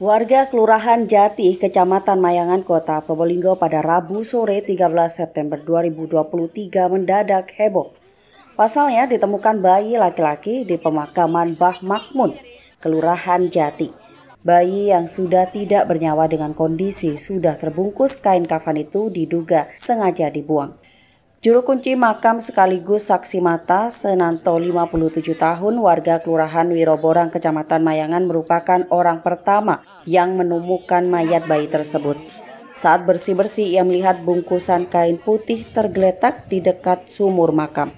Warga Kelurahan Jati, Kecamatan Mayangan Kota Probolinggo pada Rabu sore 13 September 2023 mendadak heboh. Pasalnya ditemukan bayi laki-laki di pemakaman Bah Makmun, Kelurahan Jati. Bayi yang sudah tidak bernyawa dengan kondisi sudah terbungkus kain kafan itu diduga sengaja dibuang. Juru kunci makam sekaligus saksi mata Senanto 57 tahun warga Kelurahan Wiroborang Kecamatan Mayangan merupakan orang pertama yang menemukan mayat bayi tersebut. Saat bersih-bersih ia melihat bungkusan kain putih tergeletak di dekat sumur makam.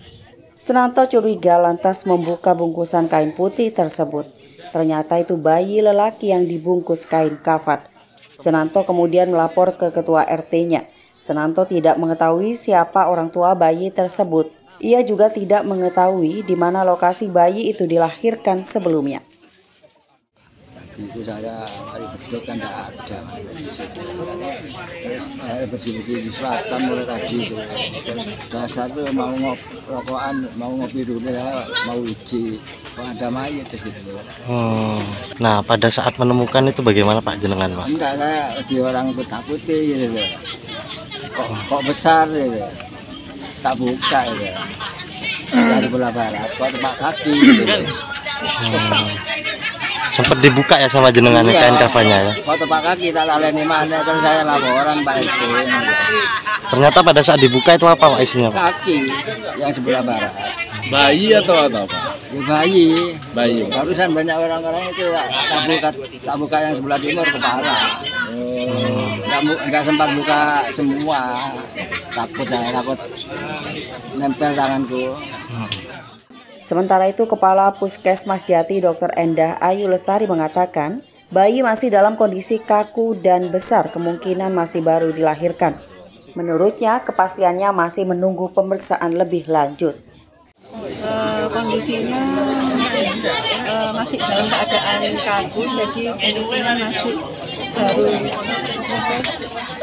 Senanto curiga lantas membuka bungkusan kain putih tersebut. Ternyata itu bayi lelaki yang dibungkus kain kafan. Senanto kemudian melapor ke ketua RT-nya. Senanto tidak mengetahui siapa orang tua bayi tersebut. Ia juga tidak mengetahui di mana lokasi bayi itu dilahirkan sebelumnya. Tadi itu saya hari betul kan tidak ada. Terus saya bersih-bersih di selatan mulai tadi itu. Terus dasar tuh mau ngop rokokan, mau ngopi dulu ya, mau uji. Kok ada mayat di situ. Hmm. Nah, pada saat menemukan itu bagaimana Pak jenengan, Pak? Enggak, saya di orang takut-takuti gitu. Kok, kok besar gitu. Tak buka gitu. Dari bola barat, kok tempat kaki gitu. Hmm. Sempat dibuka ya sama jenengan Iya. kain kafannya ya. Kok tempat kaki tak laleni mana terus saya laporan Pak RT. Ternyata pada saat dibuka itu apa Pak isinya, Pak? Kaki yang sebelah barat. bayi atau apa pak Ya, bayi. Bayi. Barusan banyak orang-orang itu tak buka, tak buka yang sebelah timur kepala. Nggak, bu- nggak sempat buka semua. Takut saya takut nempel tanganku. Sementara itu, Kepala Puskesmas Jati Dr. Endah Ayu Lestari mengatakan, bayi masih dalam kondisi kaku dan besar kemungkinan masih baru dilahirkan. Menurutnya, kepastiannya masih menunggu pemeriksaan lebih lanjut. Eh, kondisinya eh, masih dalam keadaan kaku jadi kemungkinan masih baru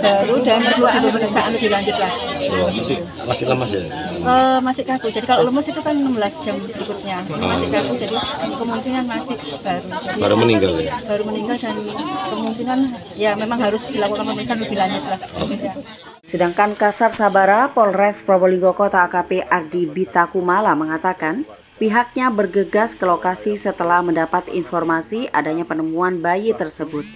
baru dan perlu ada pemeriksaan lebih lanjut lagi Masih masih lemas ya. Eh, masih kaku jadi kalau lemes itu kan 16 jam berikutnya masih kaku jadi kemungkinan masih baru jadi Baru meninggal ya. baru meninggal dan kemungkinan ya memang harus dilakukan pemeriksaan lebih lanjut lah Ya. Sedangkan Kasar Sabara, Polres Probolinggo Kota AKP Ardi Bitakumala mengatakan, pihaknya bergegas ke lokasi setelah mendapat informasi adanya penemuan bayi tersebut.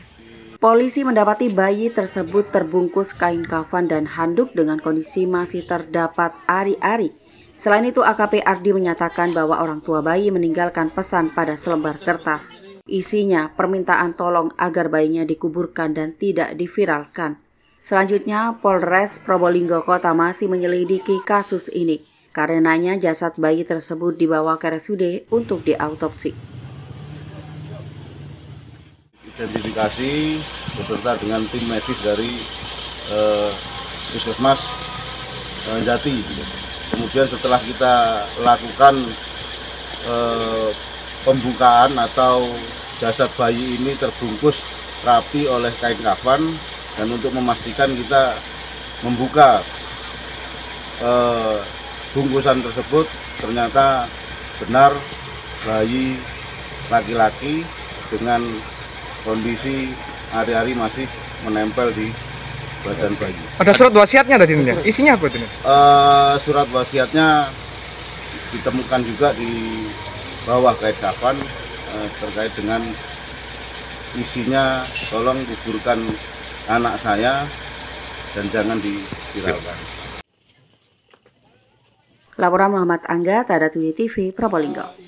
Polisi mendapati bayi tersebut terbungkus kain kafan dan handuk dengan kondisi masih terdapat ari-ari. Selain itu, AKP Ardi menyatakan bahwa orang tua bayi meninggalkan pesan pada selembar kertas. Isinya permintaan tolong agar bayinya dikuburkan dan tidak diviralkan. Selanjutnya, Polres Probolinggo Kota masih menyelidiki kasus ini. Karenanya jasad bayi tersebut dibawa ke RSUD untuk diautopsi. identifikasi beserta dengan tim medis dari eh, puskesmas eh, Jati. Kemudian setelah kita lakukan eh, pembukaan atau jasad bayi ini terbungkus rapi oleh kain kafan dan untuk memastikan kita membuka eh, bungkusan tersebut ternyata benar bayi laki-laki dengan kondisi hari-hari masih menempel di badan bayi. ada surat wasiatnya tadi ini ya? isinya apa itu Eh, surat wasiatnya ditemukan juga di bawah kait kafan eh, terkait dengan isinya tolong kuburkan anak saya dan jangan diviralkan. Laporan Muhammad Angga, Tadatuli TV, Probolinggo.